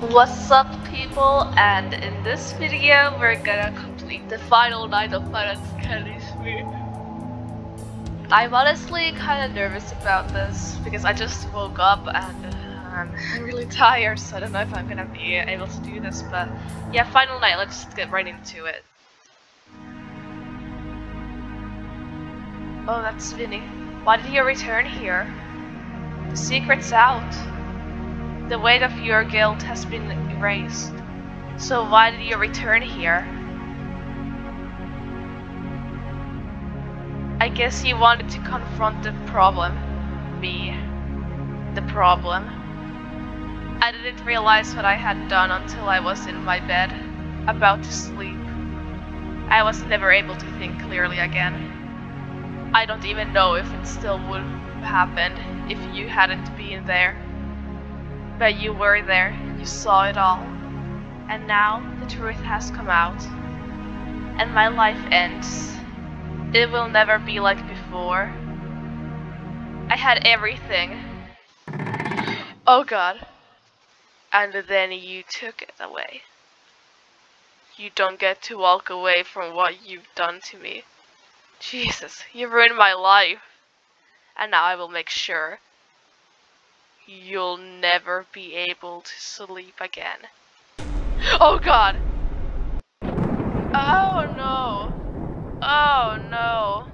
What's up people and in this video we're gonna complete the final night of Candy's 3. I'm honestly kinda nervous about this because I just woke up and um, I'm really tired so I don't know if I'm gonna be able to do this but yeah final night let's just get right into it. Oh that's Vinny. Why did you return here? The secret's out. The weight of your guilt has been erased. So why did you return here? I guess you wanted to confront the problem. Me. The problem. I didn't realize what I had done until I was in my bed, about to sleep. I was never able to think clearly again. I don't even know if it still would have happened if you hadn't been there. But you were there, you saw it all. And now the truth has come out. And my life ends. It will never be like before. I had everything. Oh god. And then you took it away. You don't get to walk away from what you've done to me. Jesus, you ruined my life. And now I will make sure you'll never be able to sleep again. Oh god! Oh no! Oh no!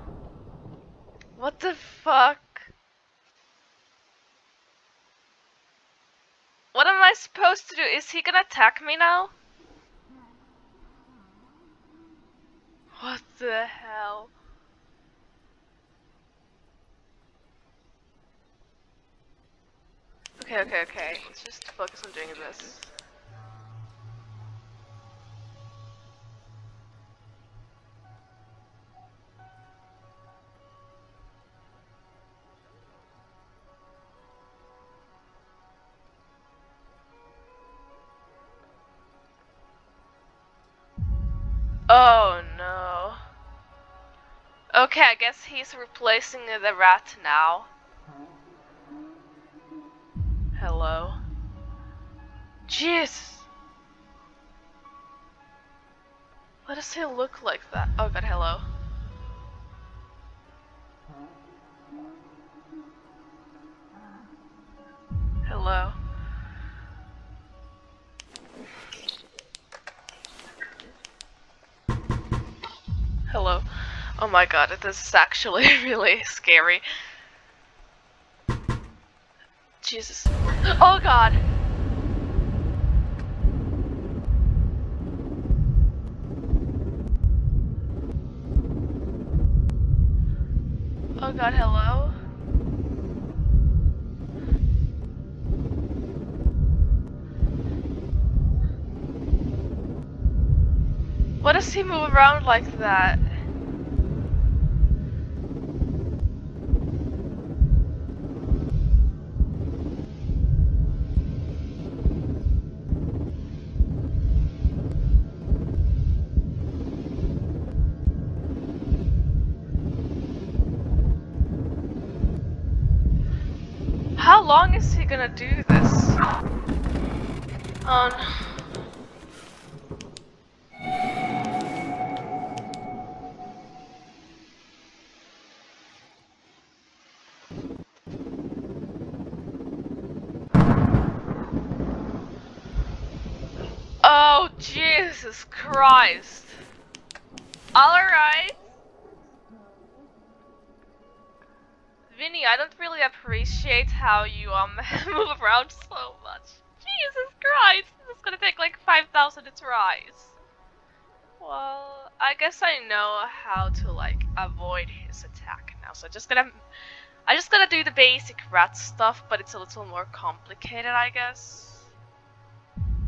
What the fuck? What am I supposed to do? Is he gonna attack me now? What the hell? Okay, okay, okay. Let's just focus on doing this. Oh no. Okay, I guess he's replacing the rat now. Jeez. Why does he look like that? Oh god, hello. Hello. Hello. Oh my god, this is actually really scary. Jesus. Oh god. God, hello? What does he move around like that? How long is he gonna do this? Oh no. Oh, Jesus Christ. Alright. Vinny, I don't really appreciate how you um move around so much. Jesus Christ, this is gonna take like 5,000 tries. Well, I guess I know how to like avoid his attack now, so I'm just gonna I'm just gonna do the basic rat stuff, but it's a little more complicated, I guess.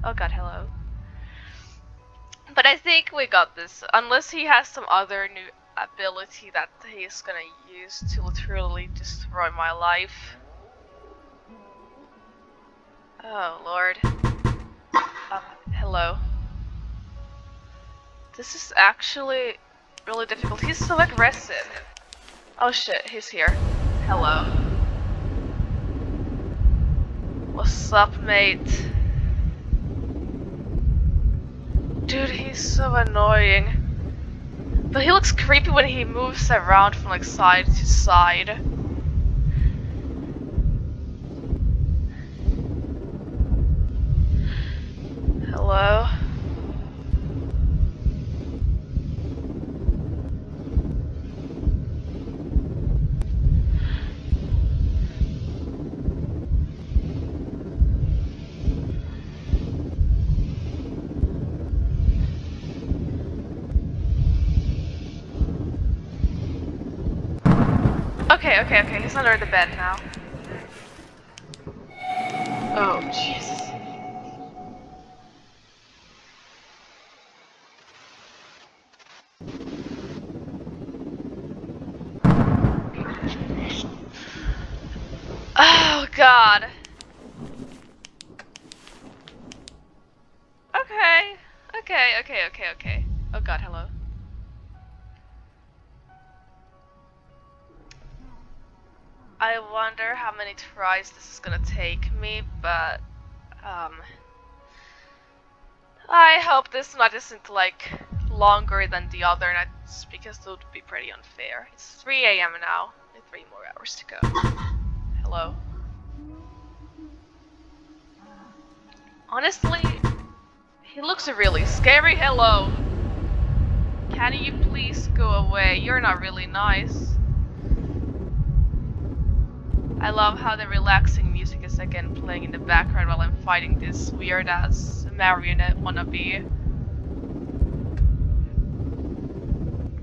Oh god, hello. But I think we got this, unless he has some other new ability that he's gonna use to literally destroy my life. Oh lord. Um, hello. This is actually really difficult. He's so aggressive. Oh shit, he's here. Hello. What's up, mate? Dude, he's so annoying. But he looks creepy when he moves around from like side to side. Okay, okay, okay, he's under the bed now. Oh, Jesus. Oh, God. Okay, okay, okay, okay, okay. I wonder how many tries this is gonna take me, but um, I hope this one isn't like longer than the other nights because it would be pretty unfair. It's 3 a.m. now, and three more hours to go. Hello. Honestly, he looks really scary. Hello. Can you please go away? You're not really nice. I love how the relaxing music is again playing in the background while I'm fighting this weird ass marionette wannabe.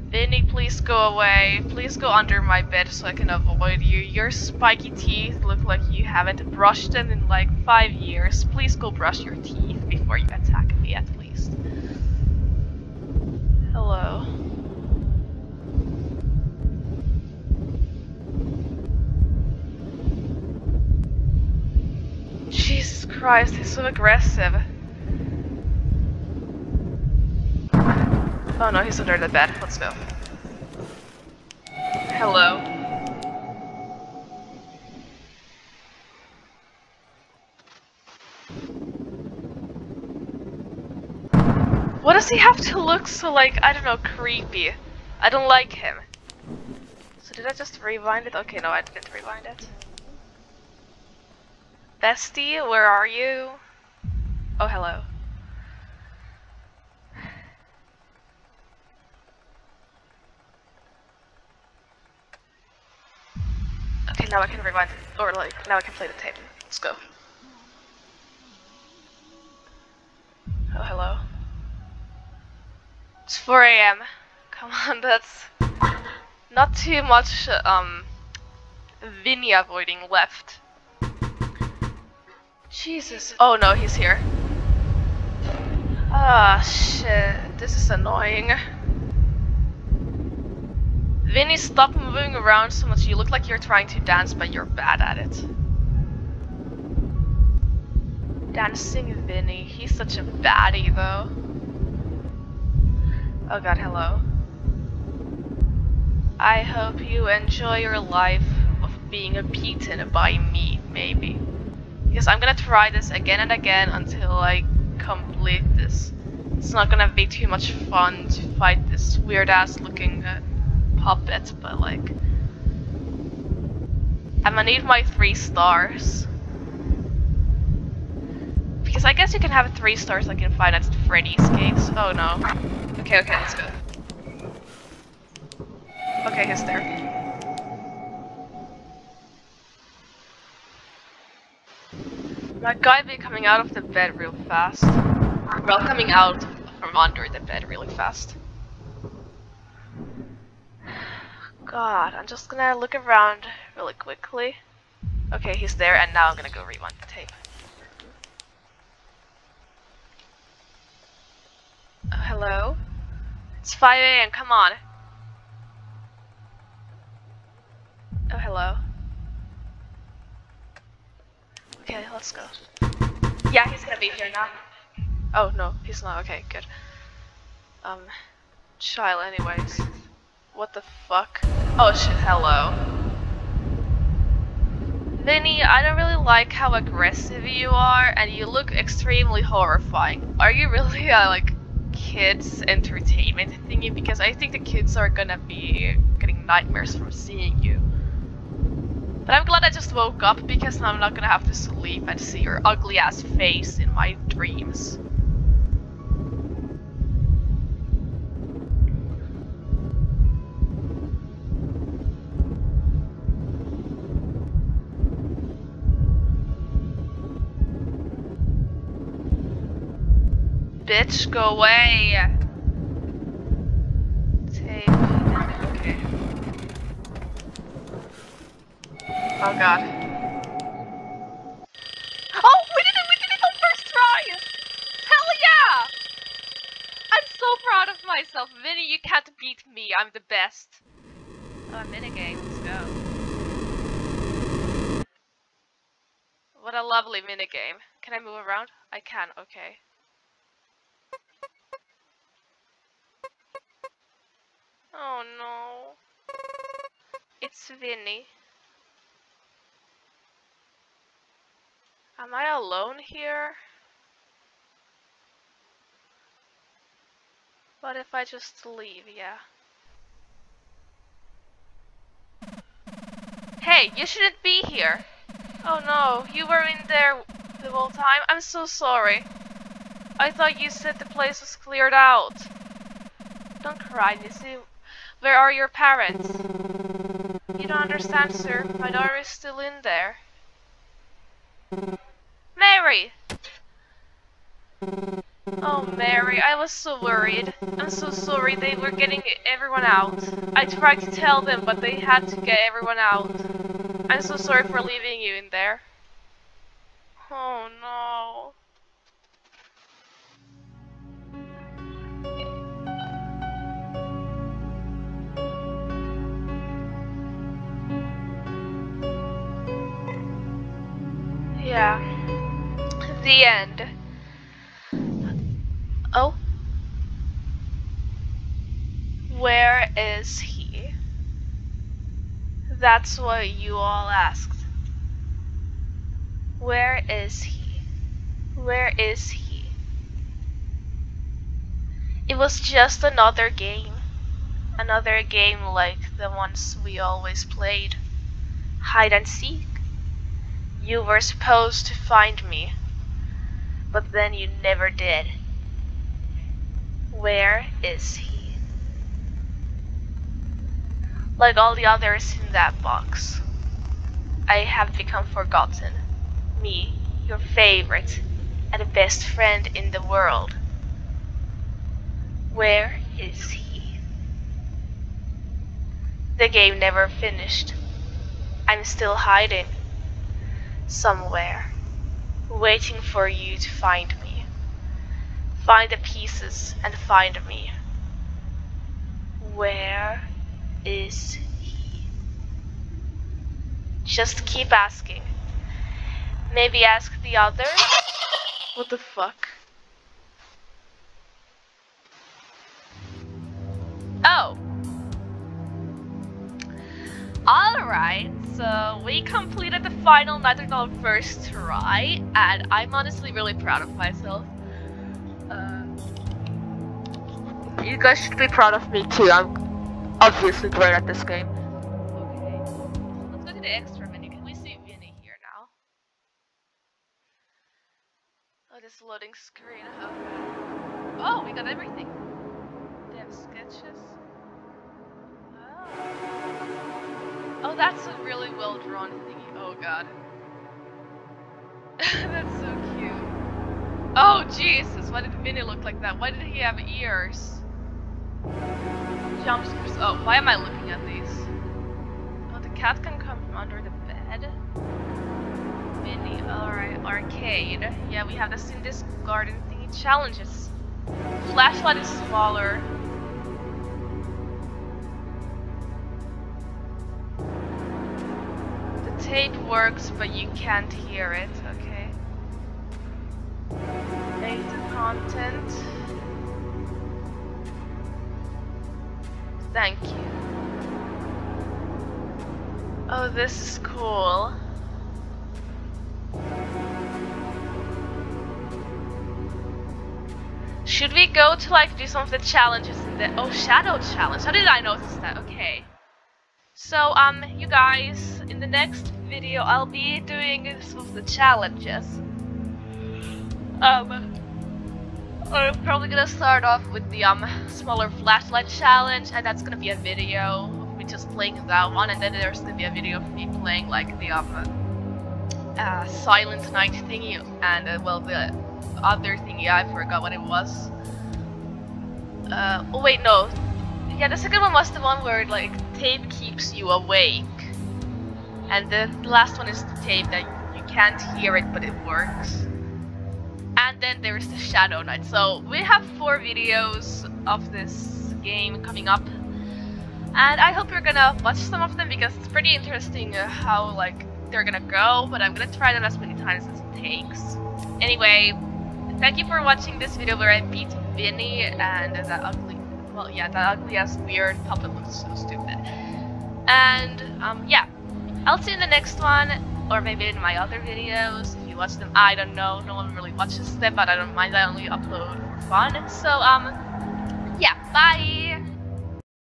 Vinny, please go away. Please go under my bed so I can avoid you. Your spiky teeth look like you haven't brushed them in like five years. Please go brush your teeth before you attack me at least. Hello. Christ, he's so aggressive. Oh no, he's under the bed. Let's go. Hello. What does he have to look so like, I don't know, creepy? I don't like him. So did I just rewind it? Okay, no, I didn't rewind it. Bestie, where are you? Oh, hello. Okay, now I can rewind. Or, like, now I can play the tape. Let's go. Oh, hello. It's 4 a.m. Come on, that's not too much, um, Vinny avoiding left. Jesus. Oh no, he's here. Ah, shit. This is annoying. Vinny, stop moving around so much. You look like you're trying to dance, but you're bad at it. Dancing Vinny. He's such a baddie, though. Oh god, hello. I hope you enjoy your life of being beaten by me, maybe. Because I'm gonna try this again and again until I complete this. It's not gonna be too much fun to fight this weird ass looking uh, puppet, but like... I'm gonna need my three stars. Because I guess you can have three stars like in Five Nights at Freddy's games. Oh no. Okay, okay, let's go. Okay, he's there. That guy be coming out of the bed real fast. Well, coming out from under the bed really fast. God, I'm just gonna look around really quickly. Okay, he's there, and now I'm gonna go rewind the tape. Oh, hello? It's 5 a.m., come on. Oh, hello. Okay, let's go. Yeah, he's gonna be here now. Oh, no, he's not. Okay, good. Um, child anyways. What the fuck? Oh shit, hello. Vinny, I don't really like how aggressive you are, and you look extremely horrifying. Are you really, uh, like, kids entertainment thingy because I think the kids are gonna be getting nightmares from seeing you. But I'm glad I just woke up because I'm not gonna have to sleep and see your ugly ass face in my dreams. Bitch, go away! Oh god. Oh, we did it! We did it on first try! Hell yeah! I'm so proud of myself. Vinny, you can't beat me. I'm the best. Oh, a minigame. Let's go. What a lovely minigame. Can I move around? I can, okay. Oh no. It's Vinny. Am I alone here? What if I just leave, yeah? Hey, you shouldn't be here! Oh no, you were in there the whole time? I'm so sorry. I thought you said the place was cleared out. Don't cry, Nissy. Where are your parents? You don't understand, sir. My daughter is still in there. Mary! Oh, Mary, I was so worried. I'm so sorry they were getting everyone out. I tried to tell them, but they had to get everyone out. I'm so sorry for leaving you in there. Oh no. Yeah. The end. Oh. Where is he? That's what you all asked. Where is he? Where is he? It was just another game. Another game like the ones we always played. Hide and seek. You were supposed to find me, but then you never did. Where is he? Like all the others in that box, I have become forgotten. Me, your favorite and best friend in the world. Where is he? The game never finished. I'm still hiding somewhere, waiting for you to find me. Find the pieces and find me. Where is he? Just keep asking. Maybe ask the others? What the fuck? Oh. Alright, so we completed the final Nightingale first try, and I'm honestly really proud of myself. Uh, you guys should be proud of me too, I'm obviously great at this game. Okay, let's go to the extra menu. Can we see Vinny here now? Oh, this loading screen. Oh, we got everything. Oh, that's a really well drawn thingy. Oh god. that's so cute. Oh Jesus, why did Vinny look like that? Why did he have ears? Jump scares. Oh, why am I looking at these? Oh, the cat can come from under the bed. Vinny, alright, arcade. Yeah, we have the Cindy's Garden thingy challenges. Flashlight is smaller. Tape works, but you can't hear it, okay. Data content. Thank you. Oh, this is cool. Should we go to like do some of the challenges in the oh shadow challenge? How did I notice that? Okay. So um you guys in the next video I'll be doing some of the challenges. Um I'm probably gonna start off with the um smaller flashlight challenge and that's gonna be a video of me just playing that one and then there's gonna be a video of me playing like the um uh, silent night thingy and uh, well the other thingy I forgot what it was. Uh, oh wait no, yeah the second one was the one where like tape keeps you awake, and the last one is the tape that you can't hear it but it works. And then there's the Shadow Knight. So we have four videos of this game coming up. And I hope you're gonna watch some of them because it's pretty interesting uh, how like they're gonna go, but I'm gonna try them as many times as it takes. Anyway, thank you for watching this video where I beat Vinny and that ugly, well yeah, that ugly ass weird puppet looks so stupid. And um, yeah, I'll see you in the next one, or maybe in my other videos. If you watch them, I don't know, no one really watches them, but I don't mind, I only upload for fun. So um, yeah, bye!